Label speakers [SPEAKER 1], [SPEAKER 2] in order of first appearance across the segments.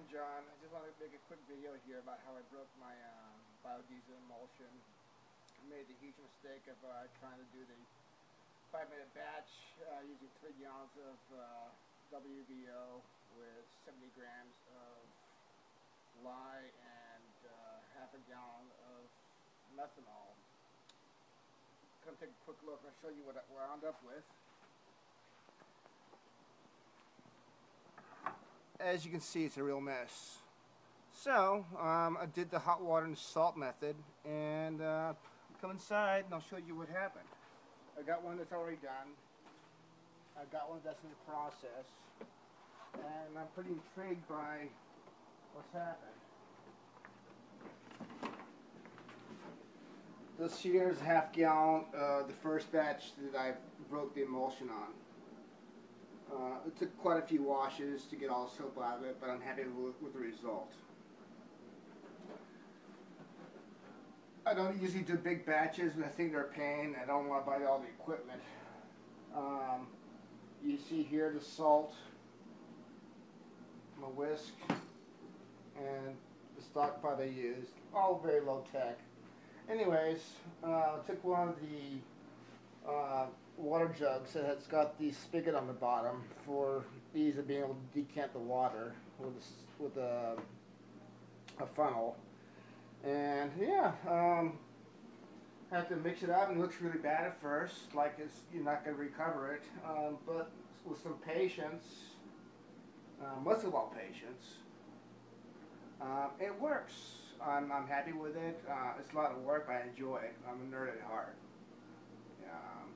[SPEAKER 1] I'm John. I just want to make a quick video here about how I broke my uh, biodiesel emulsion. I made the huge mistake of uh, trying to do the five minute batch uh, using three gallons of uh, WVO with 70 grams of lye and uh, half a gallon of methanol. Come take a quick look and I'll show you what I wound up with. As you can see, it's a real mess. So, um, I did the hot water and salt method, and uh, come inside and I'll show you what happened. I got one that's already done. I got one that's in the process, and I'm pretty intrigued by what's happened. This here is a half gallon, uh, the first batch that I broke the emulsion on. Uh, it took quite a few washes to get all the soap out of it, but I'm happy with, the result. I don't usually do big batches, I think they're a pain. I don't want to buy all the equipment. Um, you see here the salt, my whisk, and the stock pot I used. All very low tech. Anyways, uh, took one of the uh, water jugs that has got the spigot on the bottom for ease of being able to decant the water with a, with a, a funnel. And yeah, um, have to mix it up and it looks really bad at first, like it's you're not going to recover it. Um, but with some patience, uh, most of all patience, uh, it works. I'm, I'm happy with it. Uh, it's a lot of work, but I enjoy it. I'm a nerd at heart. Um,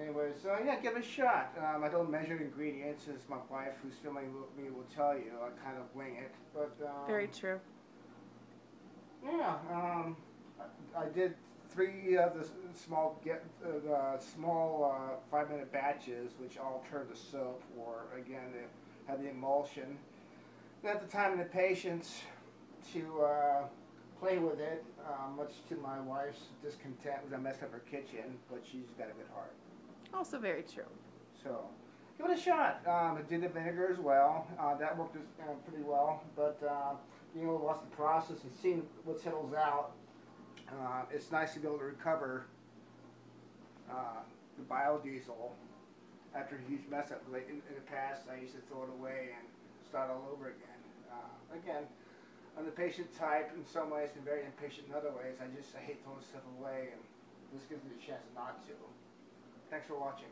[SPEAKER 1] Anyways, so yeah, give it a shot. Um, I don't measure ingredients, as my wife, who's filming me, will tell you. I kind of wing it, but um,
[SPEAKER 2] very true.
[SPEAKER 1] Yeah, um, I, I, did three of the small get uh, the small uh, five minute batches, which all turned to soap, or again, they had the emulsion. And at the time, and the patience to uh, play with it, uh, much to my wife's discontent, because I messed up her kitchen, but she's got a good heart.
[SPEAKER 2] Also very true.
[SPEAKER 1] So, give it a shot. Um, it did the vinegar as well. Uh, that worked uh, pretty well. But uh, being able to watch the process and seeing what settles out, uh, it's nice to be able to recover uh, the biodiesel after a huge mess up. In, in, the past, I used to throw it away and start all over again. Uh, again, I'm the patient type in some ways and very impatient in other ways. I just I hate throwing stuff away, and this gives me a chance not to. Thanks for watching.